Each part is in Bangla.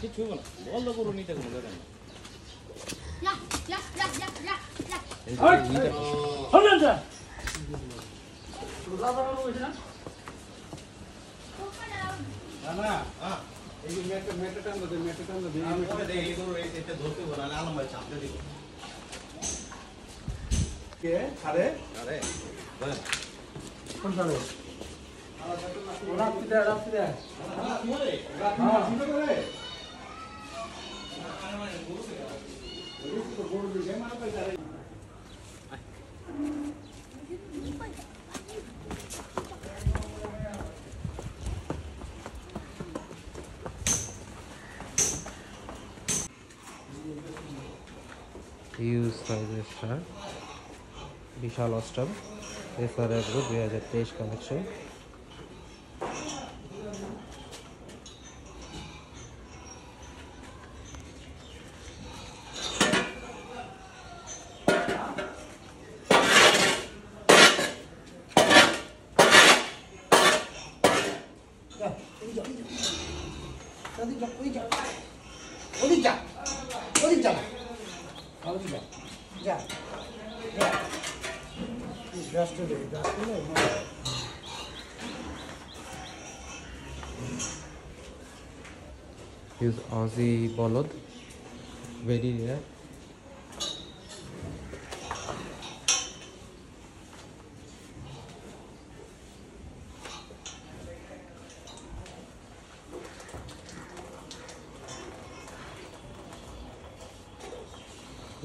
কি ছুইব না বল তো করো নিতে কোনো দেখেন না সাড়ে সাড়ে কোন সাড়ে রাত্রি দেয় রাত্রি দেয় ইউজ সাইজের সার বিশাল অস্টাম এসআর একশো হাজার তেইশ কালেকশন जा जल्दी जा उड़ी जा उड़ी जा उड़ी जा उड़ी जा जा जा इस रास्ते पे रास्ते में Here's Aussie Bolod, very rare.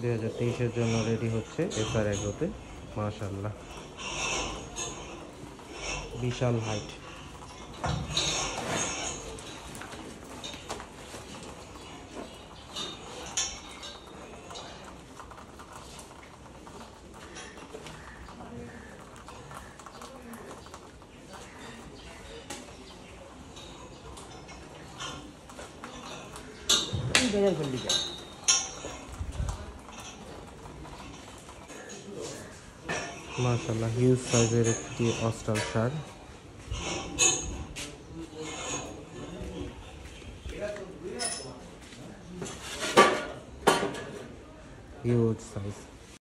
দুই হাজার তেইশের জন্য রেডি হচ্ছে এসআর এগ্রোতে মাশাল্লাহ বিশাল হাইট বেজার করলি যায় মাশাল্লাহ হিউজ সাইজের একটি অস্টাল সার হিউজ সাইজ